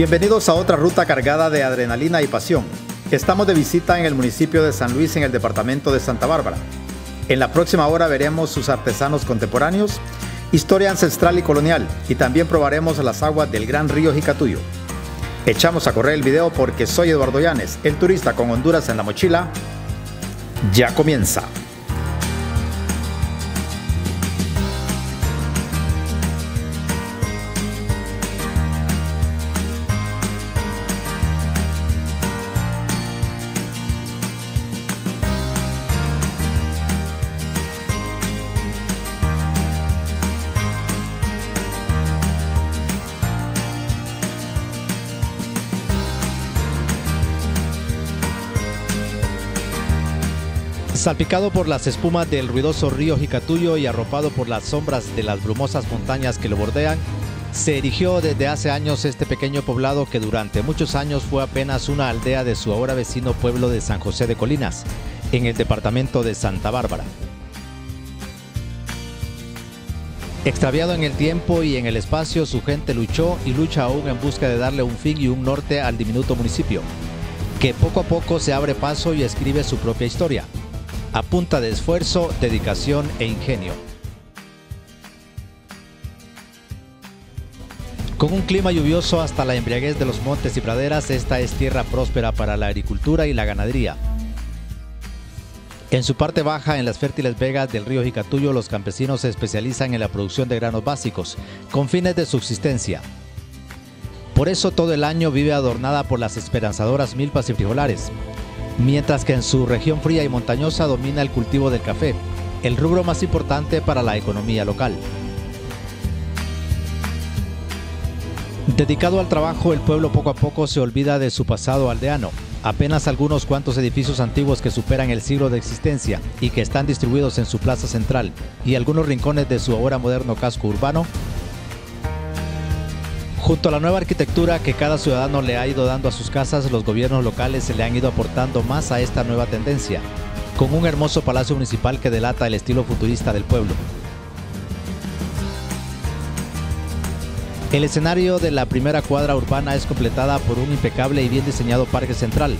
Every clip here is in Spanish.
Bienvenidos a otra ruta cargada de adrenalina y pasión. Estamos de visita en el municipio de San Luis en el departamento de Santa Bárbara. En la próxima hora veremos sus artesanos contemporáneos, historia ancestral y colonial y también probaremos las aguas del gran río Jicatuyo. Echamos a correr el video porque soy Eduardo Llanes, el turista con Honduras en la mochila. Ya comienza. Salpicado por las espumas del ruidoso río Jicatuyo y arropado por las sombras de las brumosas montañas que lo bordean, se erigió desde hace años este pequeño poblado que durante muchos años fue apenas una aldea de su ahora vecino pueblo de San José de Colinas, en el departamento de Santa Bárbara. Extraviado en el tiempo y en el espacio, su gente luchó y lucha aún en busca de darle un fin y un norte al diminuto municipio, que poco a poco se abre paso y escribe su propia historia a punta de esfuerzo, dedicación e ingenio. Con un clima lluvioso hasta la embriaguez de los montes y praderas, esta es tierra próspera para la agricultura y la ganadería. En su parte baja, en las fértiles vegas del río Jicatuyo, los campesinos se especializan en la producción de granos básicos, con fines de subsistencia. Por eso todo el año vive adornada por las esperanzadoras milpas y frijolares, mientras que en su región fría y montañosa domina el cultivo del café, el rubro más importante para la economía local. Dedicado al trabajo, el pueblo poco a poco se olvida de su pasado aldeano. Apenas algunos cuantos edificios antiguos que superan el siglo de existencia y que están distribuidos en su plaza central y algunos rincones de su ahora moderno casco urbano Junto a la nueva arquitectura que cada ciudadano le ha ido dando a sus casas, los gobiernos locales se le han ido aportando más a esta nueva tendencia, con un hermoso palacio municipal que delata el estilo futurista del pueblo. El escenario de la primera cuadra urbana es completada por un impecable y bien diseñado parque central,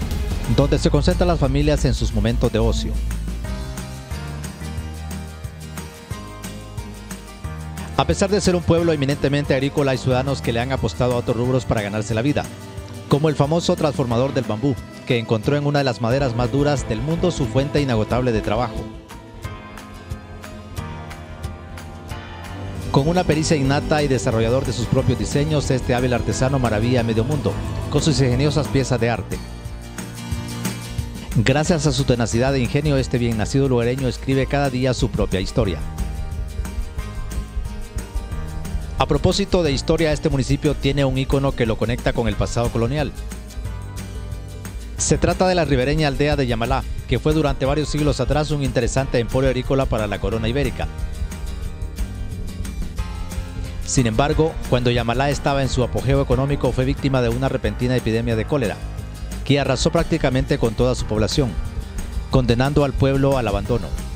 donde se concentran las familias en sus momentos de ocio. A pesar de ser un pueblo eminentemente agrícola, hay ciudadanos que le han apostado a otros rubros para ganarse la vida, como el famoso transformador del bambú, que encontró en una de las maderas más duras del mundo su fuente inagotable de trabajo. Con una pericia innata y desarrollador de sus propios diseños, este hábil artesano maravilla a medio mundo, con sus ingeniosas piezas de arte. Gracias a su tenacidad e ingenio, este bien nacido lugareño escribe cada día su propia historia. A propósito de historia, este municipio tiene un icono que lo conecta con el pasado colonial. Se trata de la ribereña aldea de Yamalá, que fue durante varios siglos atrás un interesante emporio agrícola para la corona ibérica. Sin embargo, cuando Yamalá estaba en su apogeo económico fue víctima de una repentina epidemia de cólera, que arrasó prácticamente con toda su población, condenando al pueblo al abandono.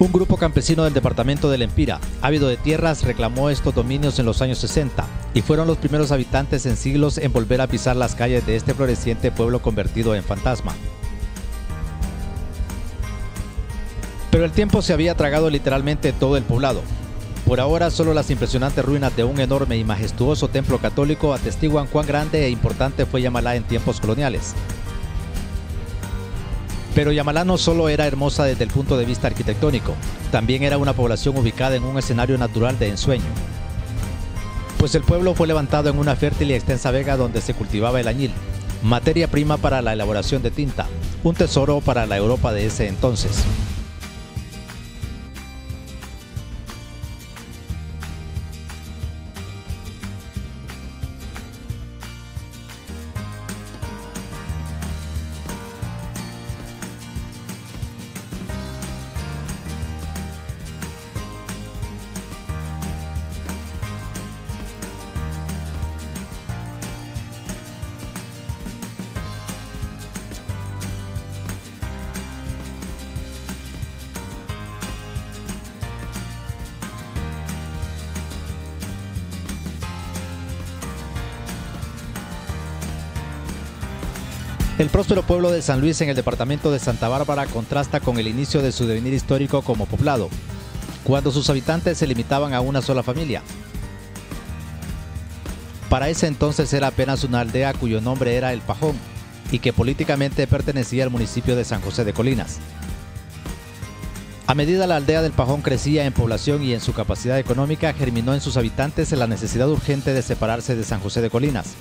Un grupo campesino del departamento del Empira, ávido de tierras, reclamó estos dominios en los años 60 y fueron los primeros habitantes en siglos en volver a pisar las calles de este floreciente pueblo convertido en fantasma. Pero el tiempo se había tragado literalmente todo el poblado. Por ahora solo las impresionantes ruinas de un enorme y majestuoso templo católico atestiguan cuán grande e importante fue Yamalá en tiempos coloniales. Pero Yamalá no solo era hermosa desde el punto de vista arquitectónico, también era una población ubicada en un escenario natural de ensueño. Pues el pueblo fue levantado en una fértil y extensa vega donde se cultivaba el añil, materia prima para la elaboración de tinta, un tesoro para la Europa de ese entonces. Próspero pueblo de San Luis en el departamento de Santa Bárbara contrasta con el inicio de su devenir histórico como poblado, cuando sus habitantes se limitaban a una sola familia. Para ese entonces era apenas una aldea cuyo nombre era El Pajón y que políticamente pertenecía al municipio de San José de Colinas. A medida la aldea del Pajón crecía en población y en su capacidad económica, germinó en sus habitantes la necesidad urgente de separarse de San José de Colinas,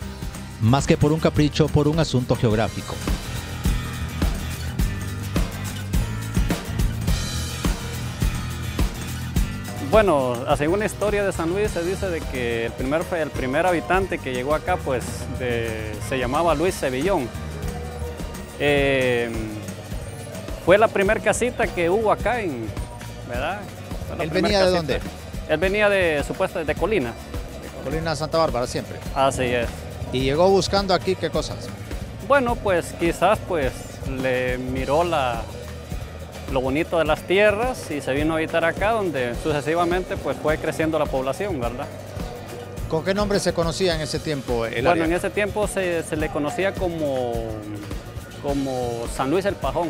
más que por un capricho, por un asunto geográfico. Bueno, según la historia de San Luis se dice de que el primer, el primer habitante que llegó acá pues se llamaba Luis Sevillón. Eh, fue la primera casita que hubo acá en, ¿verdad? ¿Él venía de dónde? Él venía de, supuesto, de Colinas. Colinas Santa Bárbara siempre. Así es. ¿Y llegó buscando aquí qué cosas? Bueno, pues quizás pues le miró la, lo bonito de las tierras y se vino a habitar acá donde sucesivamente pues fue creciendo la población, ¿verdad? ¿Con qué nombre se conocía en ese tiempo el Bueno, en ese tiempo se, le conocía como, como San Luis el Pajón.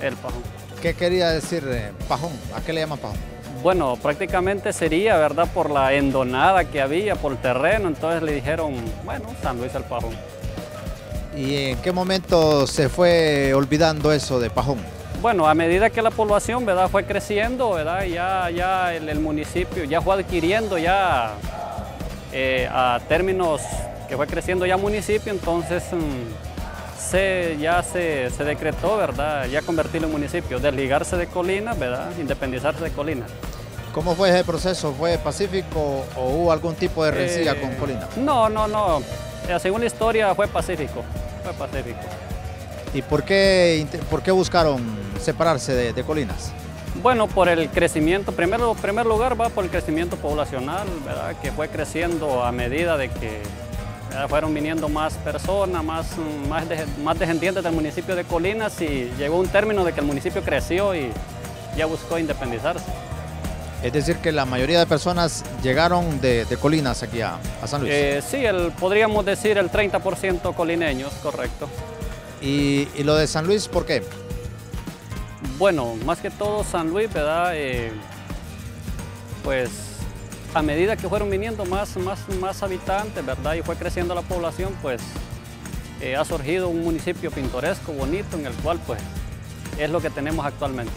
El Pajón. ¿Qué quería decir eh, Pajón? ¿A qué le llaman Pajón? Bueno, prácticamente sería, ¿verdad? Por la endonada que había, por el terreno, entonces le dijeron, bueno, San Luis el Pajón. ¿Y en qué momento se fue olvidando eso de Pajón? Bueno, a medida que la población ¿verdad? fue creciendo, ¿verdad? ya, ya el, municipio ya fue adquiriendo ya eh, a términos que fue creciendo ya municipio, entonces mm, se, ya se, se, decretó, ¿verdad? Ya convertirlo en municipio, desligarse de Colina, ¿verdad? Independizarse de Colina. ¿Cómo fue ese proceso? ¿Fue pacífico o hubo algún tipo de rencilla con Colina? No, no, no. Eh, según la historia fue pacífico, fue pacífico. ¿Y por qué, por qué buscaron separarse de, Colinas? Bueno, por el crecimiento, primero, primer lugar va por el crecimiento poblacional, ¿verdad? que fue creciendo a medida de que fueron viniendo más personas, más, más, más descendientes del municipio de Colinas y llegó un término de que el municipio creció y ya buscó independizarse. Es decir, que la mayoría de personas llegaron de, Colinas aquí a, San Luis. Eh, sí, el, podríamos decir el 30% colineños, correcto. ¿Y, lo de San Luis por qué? Bueno, más que todo San Luis, ¿verdad? Eh, pues a medida que fueron viniendo más, más, más habitantes, ¿verdad? Y fue creciendo la población, pues eh, ha surgido un municipio pintoresco, bonito, en el cual pues es lo que tenemos actualmente.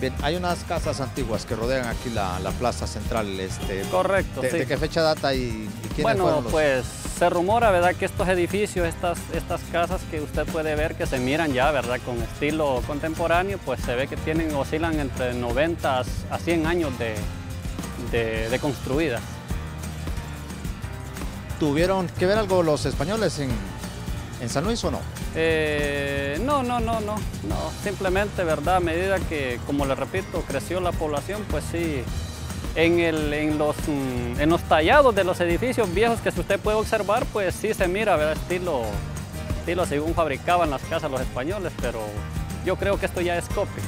Bien, hay unas casas antiguas que rodean aquí la, plaza central. Este, Correcto, de, qué fecha data y, quiénes bueno, fueron los... pues se rumora, ¿verdad? Que estos edificios, estas, estas casas que usted puede ver que se miran ya, ¿verdad? Con estilo contemporáneo, pues se ve que tienen, oscilan entre 90 a 100 años de, de, construidas. ¿Tuvieron que ver algo los españoles en, en San Luis o no? Eh, no, no, no, no, no. Simplemente, ¿verdad? A medida que, como le repito, creció la población, pues sí, en, el, en, los, mm, en los tallados de los edificios viejos que usted puede observar, pues sí se mira, ¿verdad? Estilo, estilo según fabricaban las casas los españoles, pero yo creo que esto ya es copia.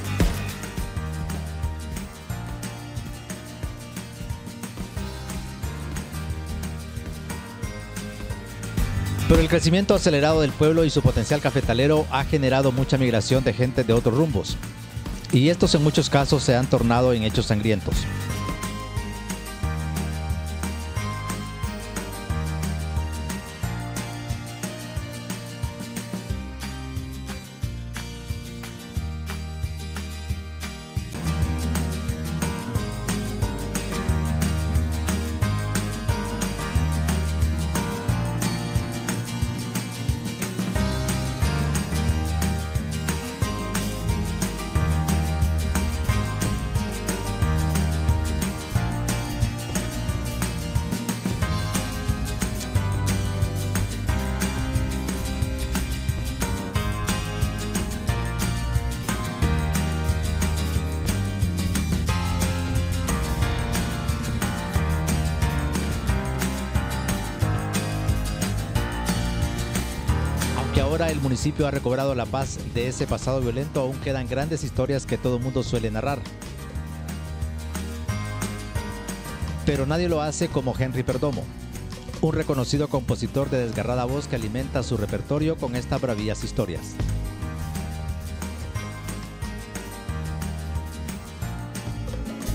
Pero el crecimiento acelerado del pueblo y su potencial cafetalero ha generado mucha migración de gente de otros rumbos. Y estos en muchos casos se han tornado en hechos sangrientos. El municipio ha recobrado la paz de ese pasado violento, aún quedan grandes historias que todo mundo suele narrar. Pero nadie lo hace como Henry Perdomo. un reconocido compositor de desgarrada voz que alimenta su repertorio con estas bravías historias.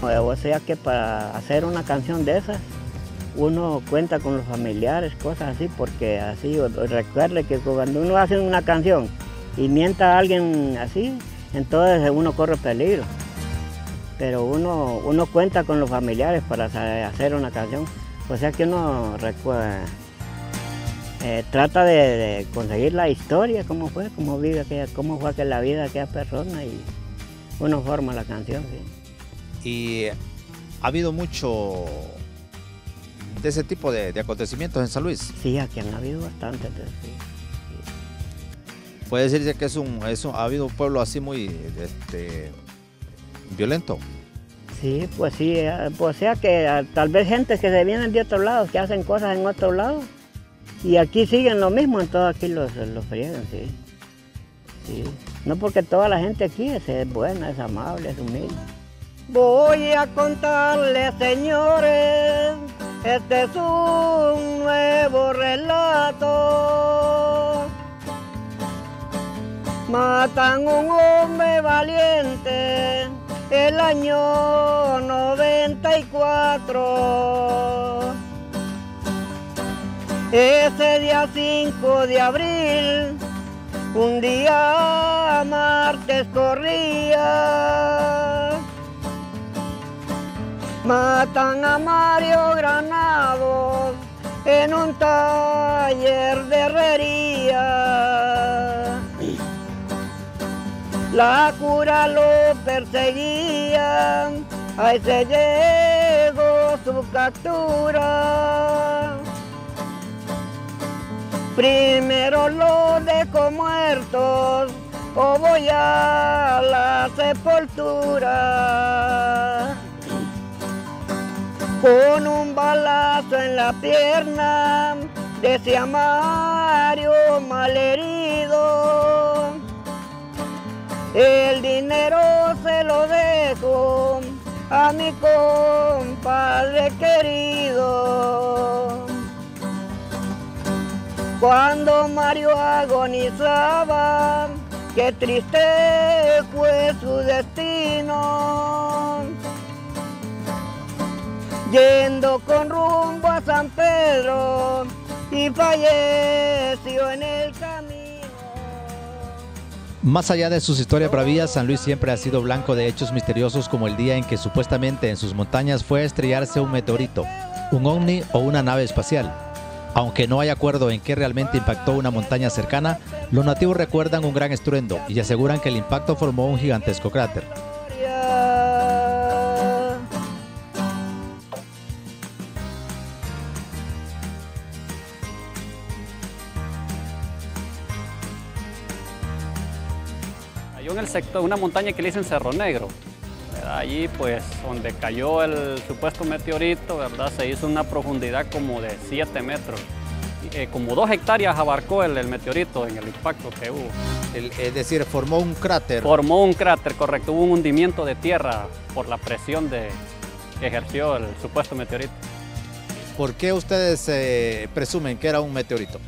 O sea que para hacer una canción de esas, uno cuenta con los familiares, cosas así, porque así, recuerde que cuando uno hace una canción y mienta a alguien así, entonces uno corre peligro. Pero uno, uno cuenta con los familiares para hacer una canción. O sea que uno recuerda, eh, trata de, conseguir la historia, cómo fue, cómo aquella, cómo fue la vida de aquella persona y uno forma la canción. Y ha habido mucho de ese tipo de, acontecimientos en San Luis. Sí, aquí han habido bastantes. Puede decirse que es un, ha habido un pueblo así muy este, violento. Sí, pues sí, eh, pues sea que ah, tal vez gente que se vienen de otros lados, que hacen cosas en otro lado, y aquí siguen lo mismo, entonces aquí los, los friegan, sí. sí. No porque toda la gente aquí es, buena, es amable, es humilde. Voy a contarles, señores, este es un nuevo relato. Matan un hombre valiente el año 94. Ese día 5 de abril, un día martes corría. Matan a Mario Granados en un taller de herrería. La cura lo perseguía, ahí se llegó su captura. Primero lo dejó muertos, o voy a la sepultura. Con un balazo en la pierna, decía Mario malherido el dinero se lo dejo a mi compadre querido. Cuando Mario agonizaba, qué triste fue su destino. Yendo con rumbo a San Pedro y falleció en el camino. Más allá de sus historias bravías, San Luis siempre ha sido blanco de hechos misteriosos como el día en que supuestamente en sus montañas fue a estrellarse un meteorito, un ovni o una nave espacial. Aunque no hay acuerdo en qué realmente impactó una montaña cercana, los nativos recuerdan un gran estruendo y aseguran que el impacto formó un gigantesco cráter. Sector, una montaña que le dicen Cerro Negro. Allí, pues, donde cayó el supuesto meteorito, ¿verdad? Se hizo una profundidad como de 7 metros. Eh, como 2 hectáreas abarcó el, meteorito en el impacto que hubo. es decir, formó un cráter. Formó un cráter, correcto. Hubo un hundimiento de tierra por la presión de, que ejerció el supuesto meteorito. ¿Por qué ustedes eh, presumen que era un meteorito?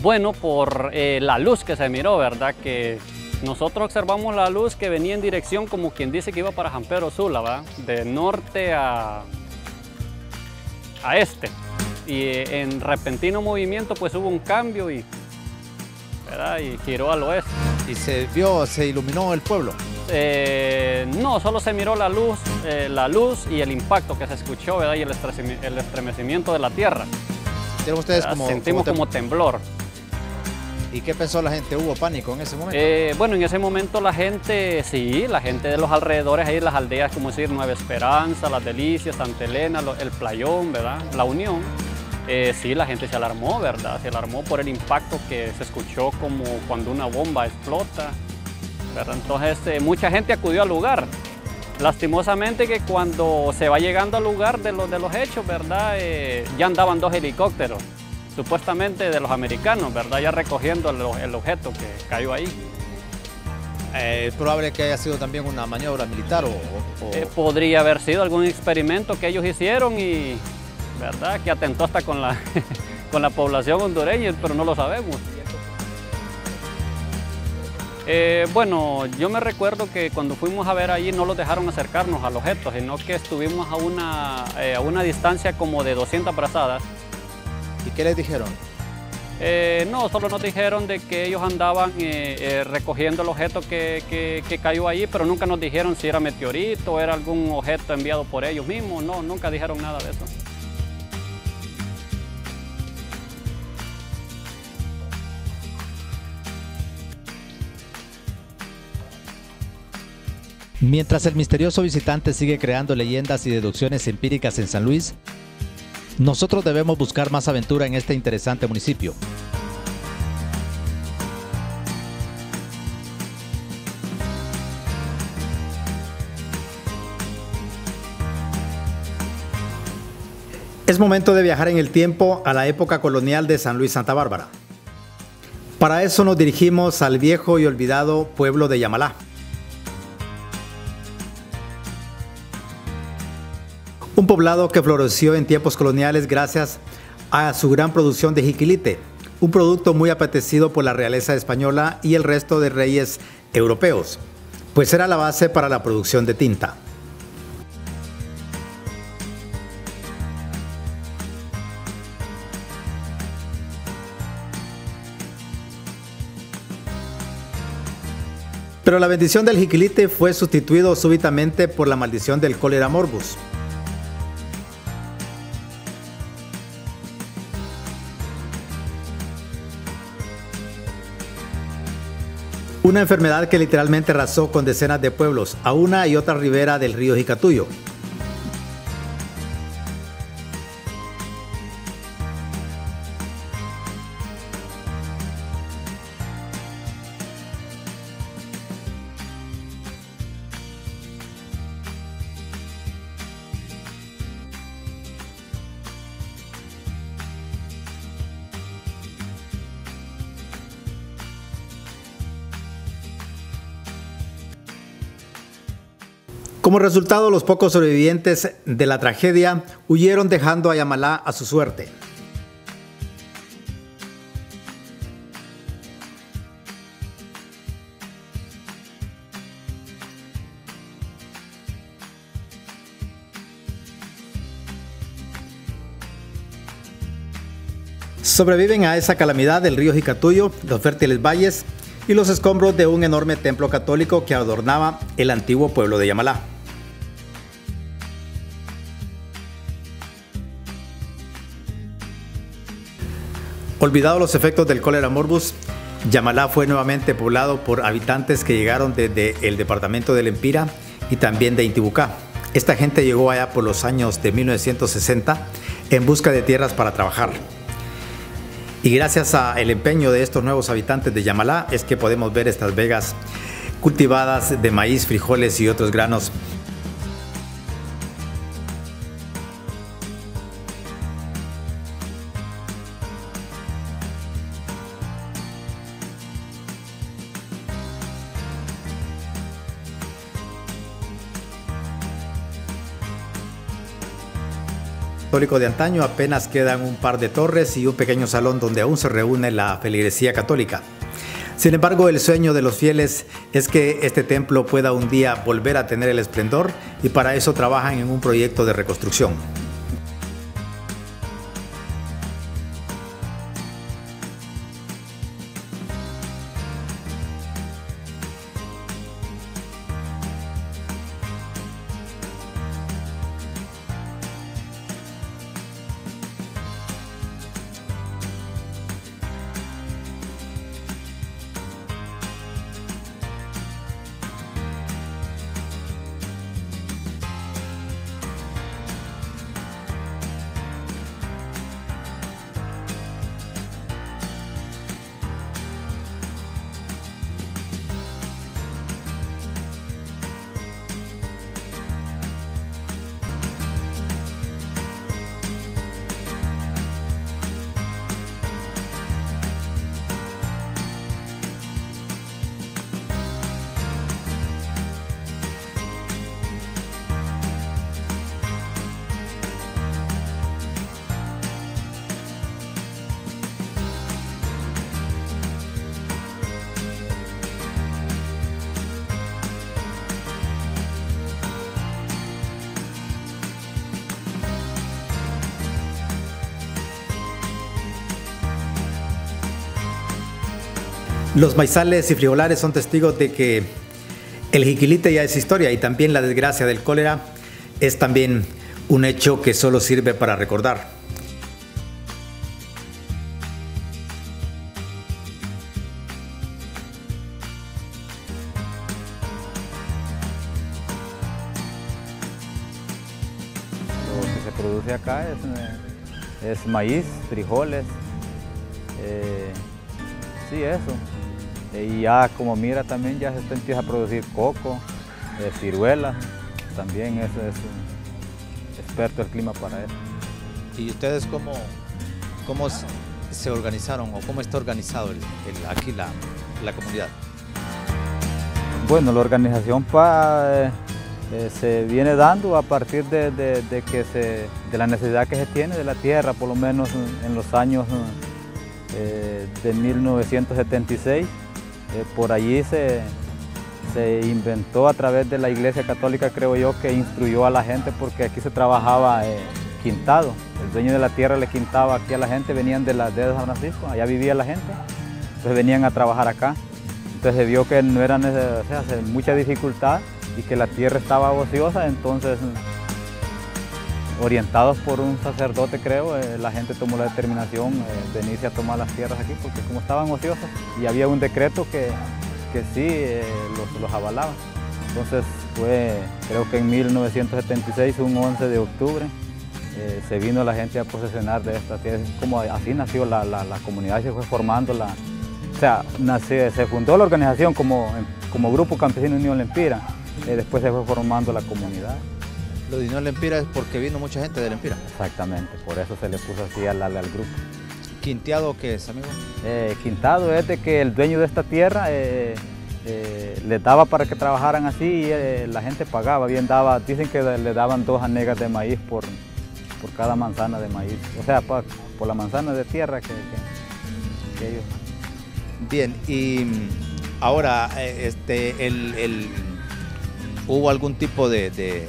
Bueno, por eh, la luz que se miró, ¿verdad? Que nosotros observamos la luz que venía en dirección como quien dice que iba para San Pedro Sula, ¿va? de norte a, a este. Y en repentino movimiento pues hubo un cambio y, y giró al oeste. ¿Y se vio, se iluminó el pueblo? Eh, no, solo se miró la luz, eh, la luz y el impacto que se escuchó ¿verdad? y el, estremecimiento de la tierra. Ustedes como, Sentimos como temblor. ¿Y qué pensó la gente? ¿Hubo pánico en ese momento? Eh, bueno, en ese momento la gente, sí, la gente de los alrededores, ahí las aldeas, como decir, Nueva Esperanza, Las Delicias, Santa Elena, el Playón, ¿verdad? La Unión. Eh, sí, la gente se alarmó, ¿verdad? Se alarmó por el impacto que se escuchó como cuando una bomba explota, ¿verdad? Entonces, eh, mucha gente acudió al lugar. Lastimosamente que cuando se va llegando al lugar de los, de los hechos, ¿verdad? ya andaban dos helicópteros supuestamente de los americanos, ¿verdad? Ya recogiendo el, objeto que cayó ahí. Eh, ¿Es probable que haya sido también una maniobra militar o...? Eh, podría haber sido algún experimento que ellos hicieron y, ¿verdad? Que atentó hasta con la, con la población hondureña, pero no lo sabemos. Eh, bueno, yo me recuerdo que cuando fuimos a ver allí no los dejaron acercarnos al objeto, sino que estuvimos a una, eh, a una distancia como de 200 brazadas. ¿Y qué les dijeron? Eh, no, solo nos dijeron de que ellos andaban recogiendo el objeto que, que, cayó allí, pero nunca nos dijeron si era meteorito o era algún objeto enviado por ellos mismos. No, nunca dijeron nada de eso. Mientras el misterioso visitante sigue creando leyendas y deducciones empíricas en San Luis, nosotros debemos buscar más aventura en este interesante municipio. Es momento de viajar en el tiempo a la época colonial de San Luis Santa Bárbara. Para eso nos dirigimos al viejo y olvidado pueblo de Yamalá. Un poblado que floreció en tiempos coloniales gracias a su gran producción de jiquilite, un producto muy apetecido por la realeza española y el resto de reyes europeos, pues era la base para la producción de tinta. Pero la bendición del jiquilite fue sustituido súbitamente por la maldición del cólera morbus, Una enfermedad que literalmente arrasó con decenas de pueblos a una y otra ribera del río Jicatuyo. Como resultado, los pocos sobrevivientes de la tragedia huyeron dejando a Yamalá a su suerte. Sobreviven a esa calamidad el río Jicatuyo, los fértiles valles y los escombros de un enorme templo católico que adornaba el antiguo pueblo de Yamalá. Olvidados los efectos del cólera morbus, Yamalá fue nuevamente poblado por habitantes que llegaron desde el departamento del Empira y también de Intibucá. Esta gente llegó allá por los años de 1960 en busca de tierras para trabajar. Y gracias al empeño de estos nuevos habitantes de Yamalá es que podemos ver estas vegas cultivadas de maíz, frijoles y otros granos de antaño apenas quedan un par de torres y un pequeño salón donde aún se reúne la feligresía católica. Sin embargo, el sueño de los fieles es que este templo pueda un día volver a tener el esplendor y para eso trabajan en un proyecto de reconstrucción. Los maizales y frijolares son testigos de que el jiquilite ya es historia y también la desgracia del cólera es también un hecho que solo sirve para recordar. Lo que se produce acá es, eh, maíz, frijoles, eh, sí eso. Y ya como mira también ya se empieza a producir coco, eh, ciruela, también es un experto el clima para eso. ¿Y ustedes cómo, cómo se organizaron o cómo está organizado el- el- aquí la, la comunidad? Bueno, la organización pa- eh, eh, se viene dando a partir de, de- de que se, de la necesidad que se tiene de la tierra, por lo menos en, en los años eh, de 1976. Eh, por allí se, se inventó a través de la Iglesia Católica, creo yo, que instruyó a la gente porque aquí se trabajaba eh, quintado. El dueño de la tierra le quintaba aquí a la gente, venían de la de San Francisco, allá vivía la gente, entonces venían a trabajar acá. Entonces se vio que no era nece- o mucha dificultad y que la tierra estaba ociosa, entonces orientados por un sacerdote creo, eh, la gente tomó la determinación eh, de venirse a tomar las tierras aquí porque como estaban ociosas y había un decreto que, que sí eh, los, los avalaba. Entonces fue, creo que en 1976, un 11 de octubre, se vino la gente a posesionar de esta tierra. Como así nació la, la- la comunidad se fue formando la, o sea, nace- se fundó la organización como, como Grupo Campesino Unión Lempira, después se fue formando la comunidad. Lo de Unión Lempira es porque vino mucha gente de Lempira. Exactamente, por eso se le puso así al, al- al grupo. ¿Quinteado qué es, amigo? Eh, Quintado es de que el dueño de esta tierra eh, eh, les daba para que trabajaran así y eh, la gente pagaba, bien daba, dicen que le daban dos anegas de maíz por, por cada manzana de maíz, o sea, pa- por la manzana de tierra que, que- que ellos... Bien, y mm, ahora, eh, este, el, el- ¿hubo algún tipo de, de-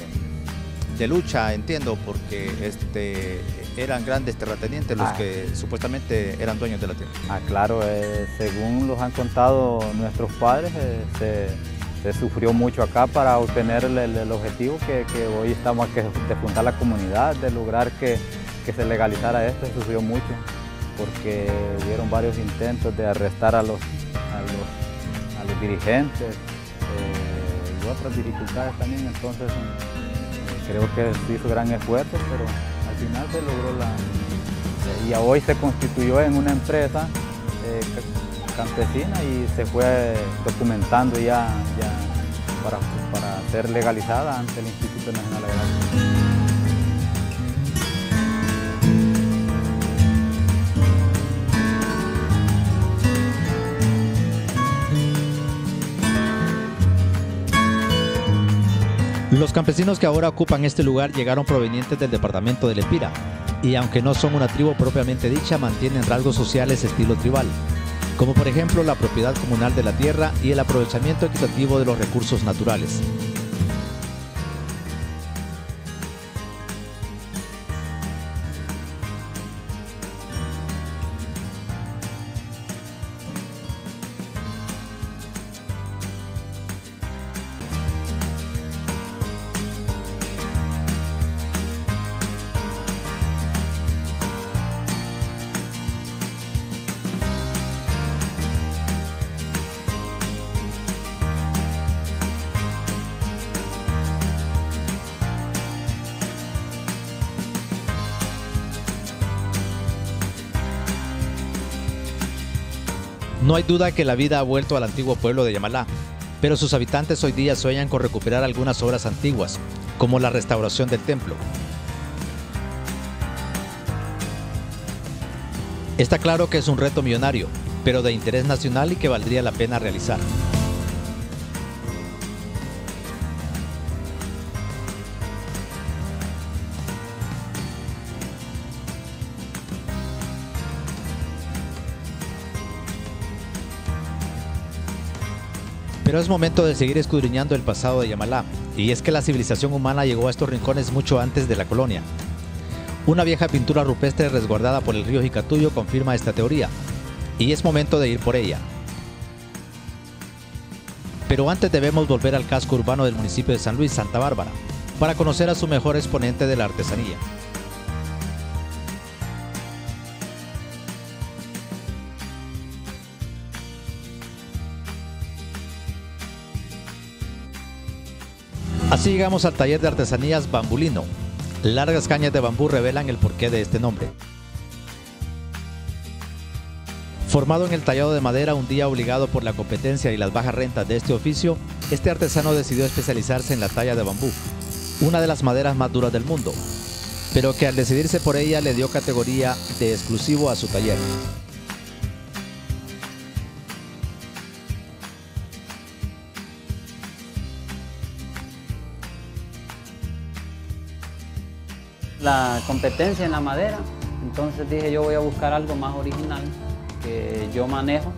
de lucha, entiendo, porque este, eran grandes terratenientes los Ah. que supuestamente eran dueños de la tierra? Ah, claro, eh, según los han contado nuestros padres, eh, se, se sufrió mucho acá para obtener el, objetivo que, que hoy estamos, que de fundar la comunidad, de lograr que, que se legalizara esto, se sufrió mucho, porque hubieron varios intentos de arrestar a los, a los, a los dirigentes eh, y otras dificultades también, entonces creo que se hizo gran esfuerzo, pero al final se logró la, y hoy se constituyó en una empresa eh, ca- campesina y se fue documentando ya, para, para ser legalizada ante el Instituto Nacional Agrario. Los campesinos que ahora ocupan este lugar llegaron provenientes del departamento de Lempira y aunque no son una tribu propiamente dicha, mantienen rasgos sociales estilo tribal, como por ejemplo la propiedad comunal de la tierra y el aprovechamiento equitativo de los recursos naturales. No hay duda que la vida ha vuelto al antiguo pueblo de Yamalá, pero sus habitantes hoy día sueñan con recuperar algunas obras antiguas, como la restauración del templo. Está claro que es un reto millonario, pero de interés nacional y que valdría la pena realizar. Pero es momento de seguir escudriñando el pasado de Yamalá, y es que la civilización humana llegó a estos rincones mucho antes de la colonia. Una vieja pintura rupestre resguardada por el río Jicatuyo confirma esta teoría, y es momento de ir por ella. Pero antes debemos volver al casco urbano del municipio de San Luis, Santa Bárbara, para conocer a su mejor exponente de la artesanía. Así llegamos al taller de artesanías Bambulino. Largas cañas de bambú revelan el porqué de este nombre. Formado en el tallado de madera, un día obligado por la competencia y las bajas rentas de este oficio, este artesano decidió especializarse en la talla de bambú, una de las maderas más duras del mundo, pero que al decidirse por ella le dio categoría de exclusivo a su taller. La competencia en la madera, entonces dije yo voy a buscar algo más original que yo manejo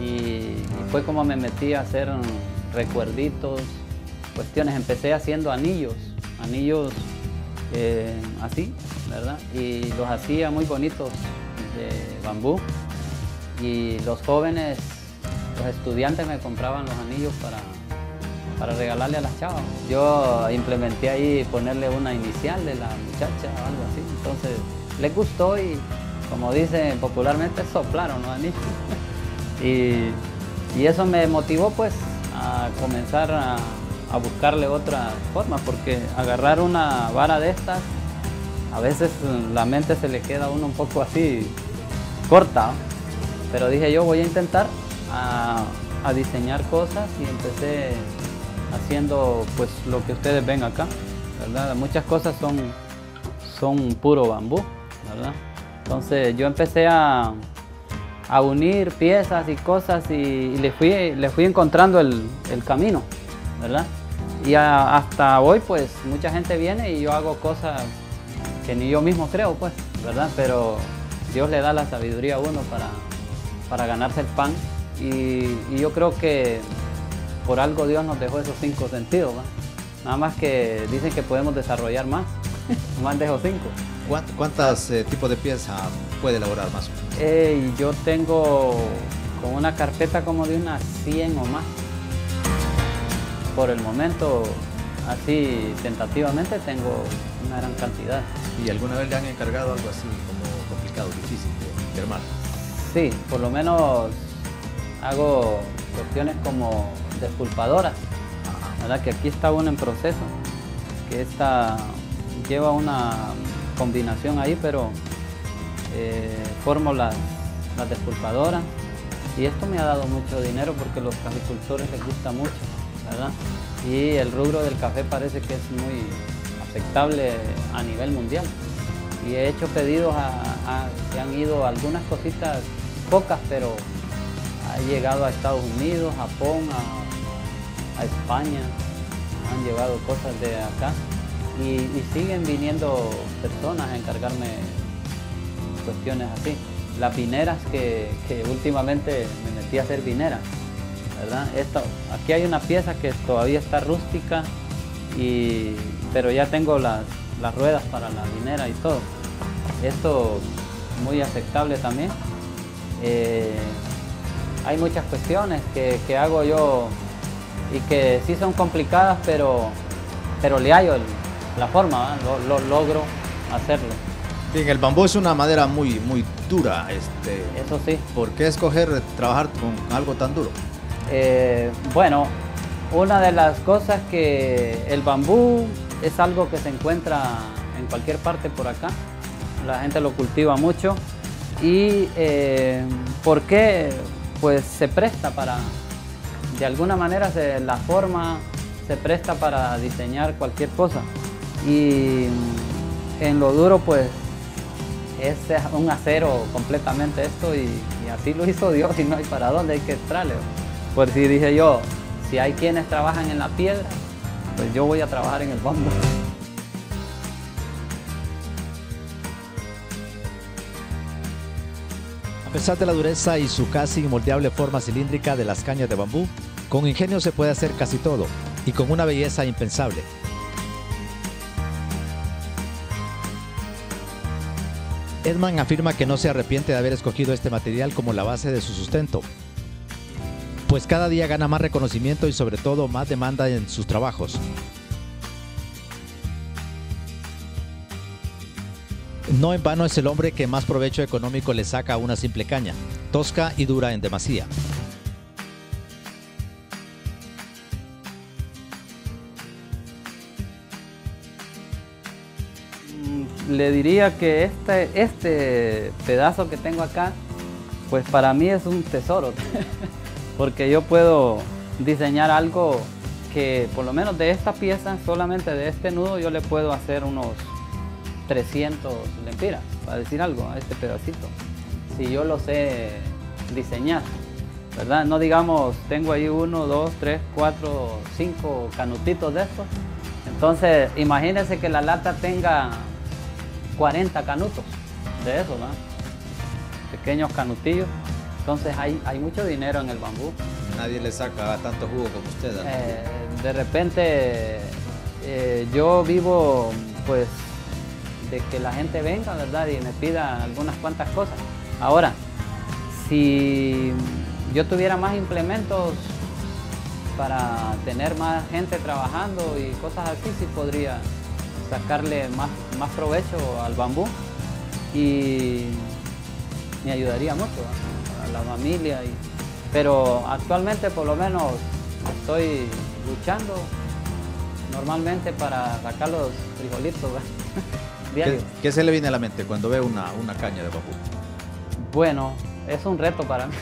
y, fue como me metí a hacer recuerditos, cuestiones. Empecé haciendo anillos, anillos eh, así, ¿verdad? Y los hacía muy bonitos de bambú. Y los jóvenes, los estudiantes me compraban los anillos para, para regalarle a las chavas. Yo implementé ahí ponerle una inicial de la muchacha o algo así. Entonces les gustó y como dicen popularmente soplaron los anillos. y, y eso me motivó pues a comenzar a, buscarle otra forma, porque agarrar una vara de estas, a veces la mente se le queda a uno un poco así corta, pero dije yo voy a intentar a, a diseñar cosas y empecé haciendo pues lo que ustedes ven acá, ¿verdad? Muchas cosas son, son puro bambú, ¿verdad? Entonces yo empecé a, a unir piezas y cosas y, le, fui, le fui encontrando el, el camino, ¿verdad? Y hasta hoy pues mucha gente viene y yo hago cosas que ni yo mismo creo pues, ¿verdad? Pero Dios le da la sabiduría a uno para, para ganarse el pan y yo creo que por algo Dios nos dejó esos cinco sentidos, ¿va? Nada más que dicen que podemos desarrollar más, más dejo cinco. ¿Cuán- ¿Cuántos eh, tipos de pieza puede elaborar más? Eh, yo tengo con una carpeta como de unas 100 o más. Por el momento, así tentativamente, tengo una gran cantidad. ¿Y alguna vez le han encargado algo así como complicado, difícil de, de armar? Sí, por lo menos hago cuestiones como despulpadoras, ¿verdad? Que aquí está una en proceso, que esta lleva una combinación ahí, pero eh, formo las, las despulpadoras y esto me ha dado mucho dinero porque los caficultores les gusta mucho, ¿verdad? Y el rubro del café parece que es muy aceptable a nivel mundial. Y he hecho pedidos a, a- que han ido algunas cositas, pocas, pero ha llegado a Estados Unidos, Japón, a, España, han llegado cosas de acá y, siguen viniendo personas a encargarme cuestiones así. Las vineras que, últimamente me metí a hacer vineras, ¿verdad? Esto, aquí hay una pieza que todavía está rústica, y, pero ya tengo las, las ruedas para la vinera y todo. Esto muy aceptable también. Eh, hay muchas cuestiones que, que hago yo y que sí son complicadas, pero, pero le hallo el- la forma, lo logro hacerlo. Bien, el bambú es una madera muy, muy dura. Este, Eso sí. ¿Por qué escoger trabajar con algo tan duro? Eh, bueno, una de las cosas que el bambú es algo que se encuentra en cualquier parte por acá. La gente lo cultiva mucho. ¿Y eh, por qué? Pues se presta para, de alguna manera se- la forma se presta para diseñar cualquier cosa. Y en lo duro pues es un acero completamente esto y, así lo hizo Dios y no hay para dónde, hay que entrarle. Por si dije yo, si hay quienes trabajan en la piedra, pues yo voy a trabajar en el bambú. Pesar de la dureza y su casi inmoldeable forma cilíndrica de las cañas de bambú, con ingenio se puede hacer casi todo y con una belleza impensable. Edman afirma que no se arrepiente de haber escogido este material como la base de su sustento, pues cada día gana más reconocimiento y sobre todo más demanda en sus trabajos. No en vano es el hombre que más provecho económico le saca a una simple caña, tosca y dura en demasía. Mm, Le diría que este, este pedazo que tengo acá, pues para mí es un tesoro, porque yo puedo diseñar algo que por lo menos de esta pieza, solamente de este nudo, yo le puedo hacer unos 300 lempiras, para decir algo, a este pedacito. Si yo lo sé diseñar, ¿verdad? No digamos, tengo ahí uno, dos, tres, cuatro, cinco canutitos de estos. Entonces, imagínense que la lata tenga 40 canutos de eso, ¿no? Pequeños canutillos. Entonces hay, hay mucho dinero en el bambú. Nadie le saca tanto jugo como usted. ¿no? Eh, de repente eh, yo vivo pues que la gente venga, ¿verdad? Y me pida algunas cuantas cosas. Ahora, si yo tuviera más implementos para tener más gente trabajando y cosas así, sí podría sacarle más, más provecho al bambú y me ayudaría mucho a la familia. Pero actualmente por lo menos estoy luchando normalmente para sacar los frijolitos. ¿Qué, se le viene a la mente cuando ve una, una caña de bambú? Bueno, es un reto para mí.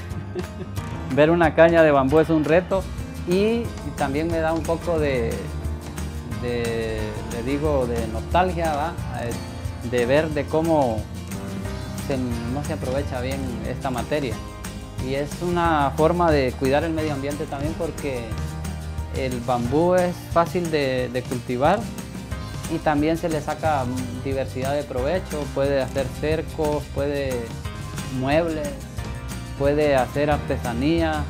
Ver una caña de bambú es un reto y, también me da un poco de, de, le digo, de nostalgia, ¿va? Eh, de ver de cómo se- no se aprovecha bien esta materia. Y es una forma de cuidar el medio ambiente también porque el bambú es fácil de, de cultivar y también se le saca diversidad de provecho, puede hacer cercos, puede muebles, puede hacer artesanía.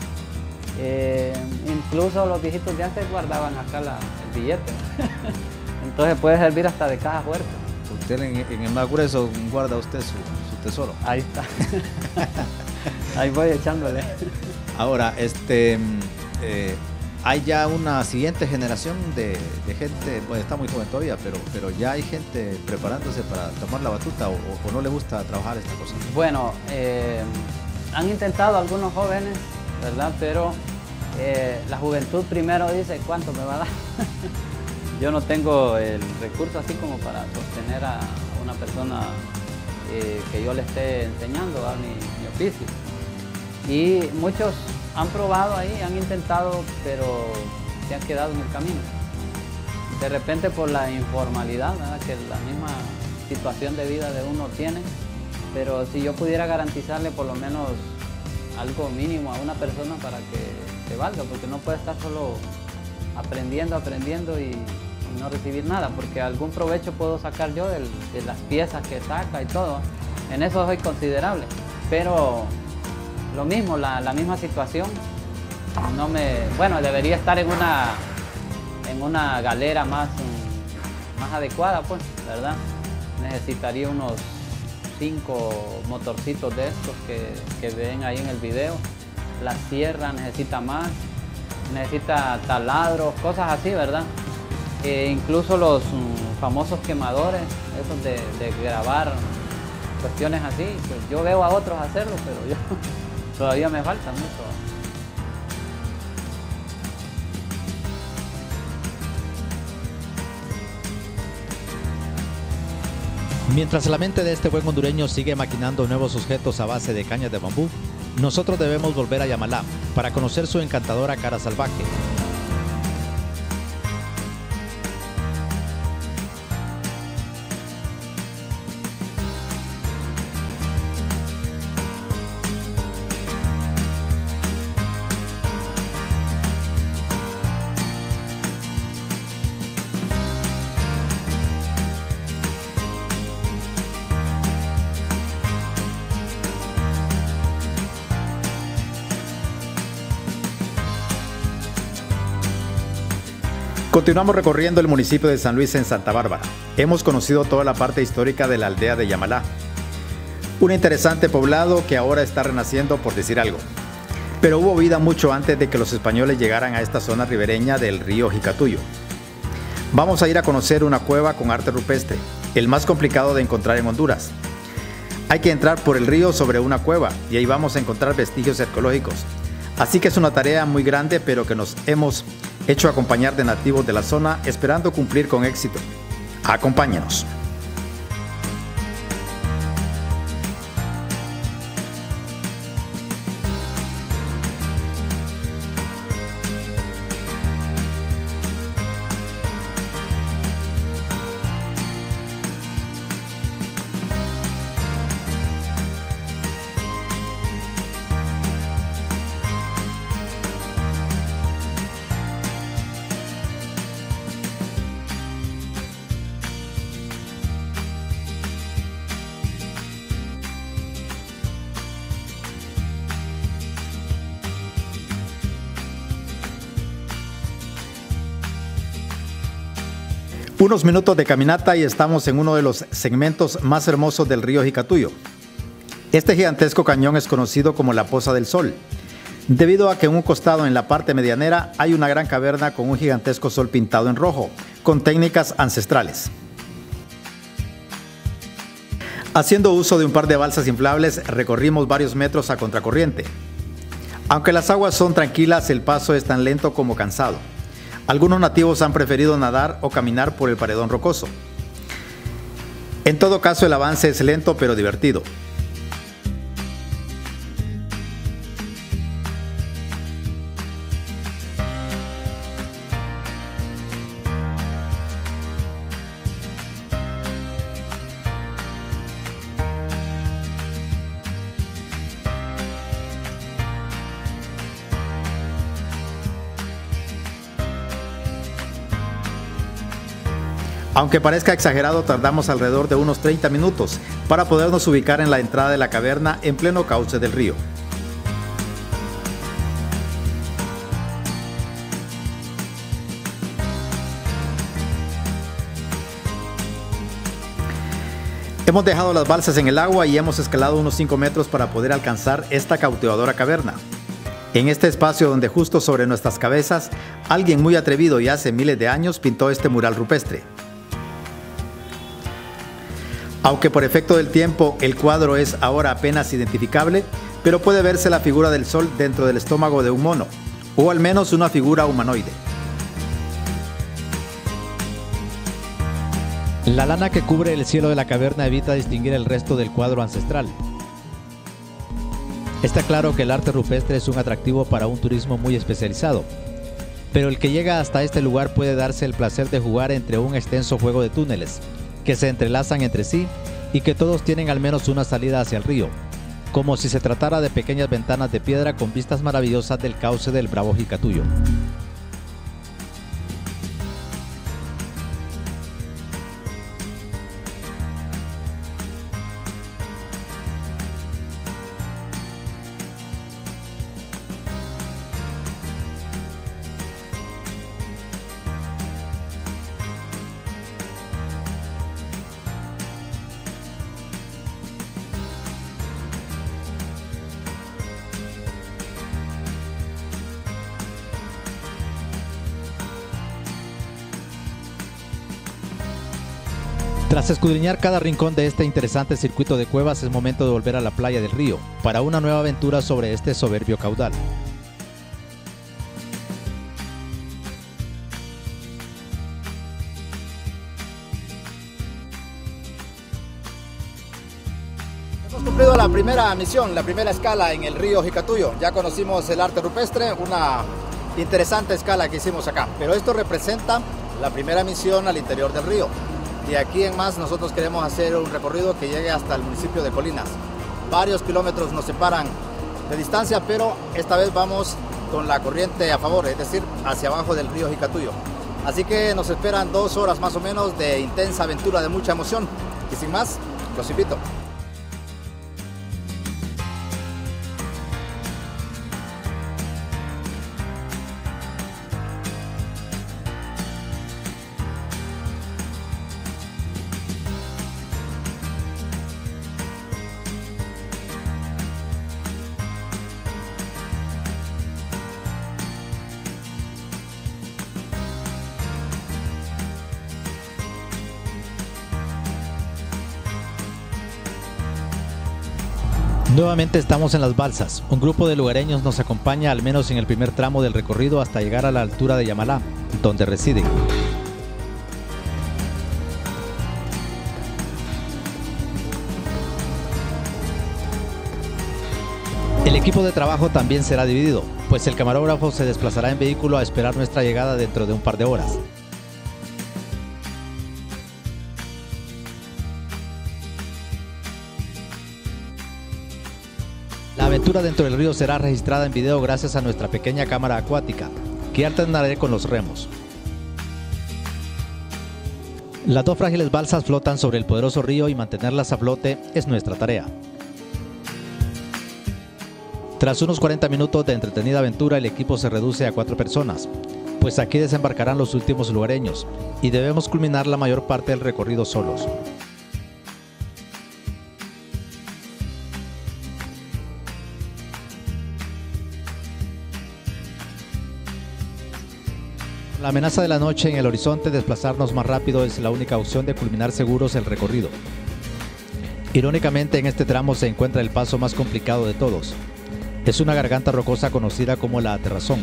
eh, incluso los viejitos de antes guardaban acá la- el billete. Entonces puede servir hasta de caja fuerte. Usted en, en el más grueso guarda usted su, su tesoro. Ahí está. Ahí voy echándole. Ahora, este, mm, eh, hay ya una siguiente generación de, gente, bueno, está muy joven todavía, pero, pero ya hay gente preparándose para tomar la batuta o no le gusta trabajar esta cosa. Bueno, eh, han intentado algunos jóvenes, ¿verdad? Pero eh, la juventud primero dice cuánto me va a dar. Yo no tengo el recurso así como para sostener a una persona eh, que yo le esté enseñando a mi, mi oficio. Y muchos han probado ahí, han intentado, pero se han quedado en el camino. De repente por la informalidad ¿verdad? que la misma situación de vida de uno tiene, pero si yo pudiera garantizarle por lo menos algo mínimo a una persona para que se valga, porque no puede estar solo aprendiendo, aprendiendo y, no recibir nada, porque algún provecho puedo sacar yo de las piezas que saca y todo. En eso soy considerable, pero lo mismo, la, misma situación, no me, bueno, debería estar en una, en una galera más, mm, más adecuada, pues, ¿verdad? Necesitaría unos cinco motorcitos de estos que, que ven ahí en el video. La sierra necesita más, necesita taladros, cosas así, ¿verdad? Eh, incluso los mm, famosos quemadores, esos de, de grabar cuestiones así, pues yo veo a otros hacerlo, pero yo todavía me falta mucho. Mientras la mente de este buen hondureño sigue maquinando nuevos objetos a base de cañas de bambú, nosotros debemos volver a Yamalá para conocer su encantadora cara salvaje. Continuamos recorriendo el municipio de San Luis en Santa Bárbara. Hemos conocido toda la parte histórica de la aldea de Yamalá. Un interesante poblado que ahora está renaciendo por decir algo. pero hubo vida mucho antes de que los españoles llegaran a esta zona ribereña del río Jicatuyo. Vamos a ir a conocer una cueva con arte rupestre, el más complicado de encontrar en Honduras. Hay que entrar por el río sobre una cueva y ahí vamos a encontrar vestigios arqueológicos. Así que es una tarea muy grande, pero que nos hemos hecho acompañar de nativos de la zona esperando cumplir con éxito. Acompáñenos. Unos minutos de caminata y estamos en uno de los segmentos más hermosos del río Jicatuyo. Este gigantesco cañón es conocido como la Poza del Sol, debido a que en un costado en la parte medianera hay una gran caverna con un gigantesco sol pintado en rojo, con técnicas ancestrales. Haciendo uso de un par de balsas inflables, recorrimos varios metros a contracorriente. Aunque las aguas son tranquilas, el paso es tan lento como cansado. Algunos nativos han preferido nadar o caminar por el paredón rocoso. En todo caso, el avance es lento pero divertido. Aunque parezca exagerado, tardamos alrededor de unos 30 minutos para podernos ubicar en la entrada de la caverna en pleno cauce del río. Hemos dejado las balsas en el agua y hemos escalado unos 5 metros para poder alcanzar esta cautivadora caverna. En este espacio donde justo sobre nuestras cabezas, alguien muy atrevido y hace miles de años pintó este mural rupestre. Aunque por efecto del tiempo el cuadro es ahora apenas identificable, pero puede verse la figura del sol dentro del estómago de un mono, o al menos una figura humanoide. La lana que cubre el cielo de la caverna evita distinguir el resto del cuadro ancestral. Está claro que el arte rupestre es un atractivo para un turismo muy especializado, pero el que llega hasta este lugar puede darse el placer de jugar entre un extenso juego de túneles, que se entrelazan entre sí y que todos tienen al menos una salida hacia el río, como si se tratara de pequeñas ventanas de piedra con vistas maravillosas del cauce del Bravo Jicatuyo. Tras escudriñar cada rincón de este interesante circuito de cuevas es momento de volver a la playa del río para una nueva aventura sobre este soberbio caudal. Hemos cumplido la primera misión, la primera escala en el río Jicatuyo. Ya conocimos el arte rupestre, una interesante escala que hicimos acá. Pero esto representa la primera misión al interior del río. Y aquí en más nosotros queremos hacer un recorrido que llegue hasta el municipio de Colinas. Varios kilómetros nos separan de distancia, pero esta vez vamos con la corriente a favor, es decir, hacia abajo del río Jicatuyo. Así que nos esperan dos horas más o menos de intensa aventura, de mucha emoción. Y sin más, los invito. Nuevamente estamos en las balsas. Un grupo de lugareños nos acompaña al menos en el primer tramo del recorrido hasta llegar a la altura de Yamalá, donde residen. El equipo de trabajo también será dividido, pues el camarógrafo se desplazará en vehículo a esperar nuestra llegada dentro de un par de horas. Dentro del río será registrada en video gracias a nuestra pequeña cámara acuática, que alternaré con los remos. Las dos frágiles balsas flotan sobre el poderoso río y mantenerlas a flote es nuestra tarea. Tras unos 40 minutos de entretenida aventura, el equipo se reduce a cuatro personas, pues aquí desembarcarán los últimos lugareños y debemos culminar la mayor parte del recorrido solos. La amenaza de la noche en el horizonte, desplazarnos más rápido es la única opción de culminar seguros el recorrido. Irónicamente en este tramo se encuentra el paso más complicado de todos. Es una garganta rocosa conocida como la aterrazón.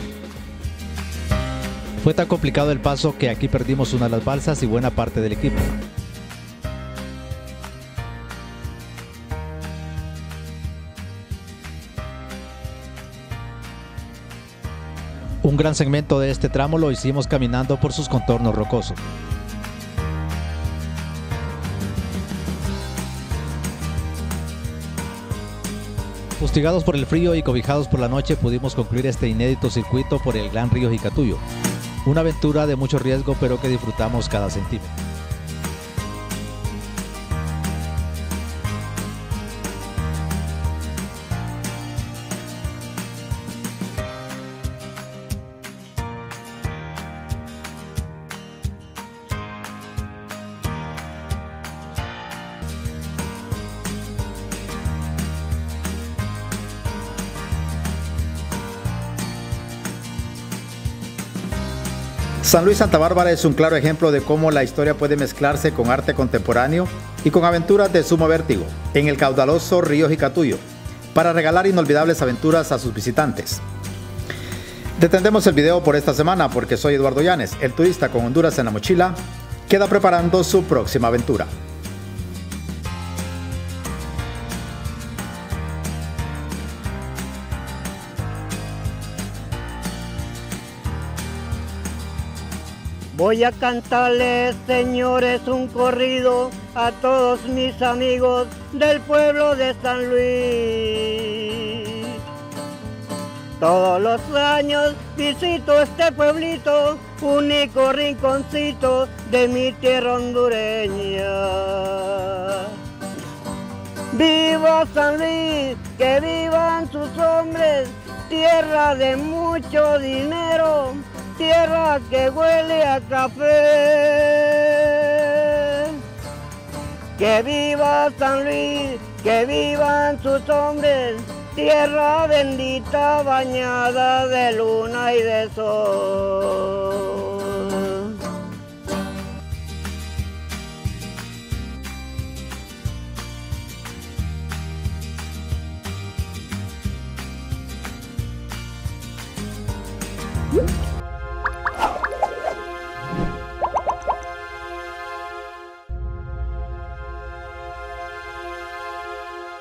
Fue tan complicado el paso que aquí perdimos una de las balsas y buena parte del equipo. Un gran segmento de este tramo lo hicimos caminando por sus contornos rocosos. Fustigados por el frío y cobijados por la noche pudimos concluir este inédito circuito por el Gran Río Jicatuyo. Una aventura de mucho riesgo pero que disfrutamos cada centímetro. San Luis Santa Bárbara es un claro ejemplo de cómo la historia puede mezclarse con arte contemporáneo y con aventuras de sumo vértigo en el caudaloso río Jicatuyo, para regalar inolvidables aventuras a sus visitantes. Detendemos el video por esta semana porque soy Eduardo Llanes, el turista con Honduras en la mochila, queda preparando su próxima aventura. Voy a cantarles, señores, un corrido a todos mis amigos del pueblo de San Luis. Todos los años visito este pueblito, único rinconcito de mi tierra hondureña. ¡Viva San Luis! ¡Que vivan sus hombres! Tierra de mucho dinero, tierra que huele a café. Que viva San Luis, que vivan sus hombres, tierra bendita bañada de luna y de sol.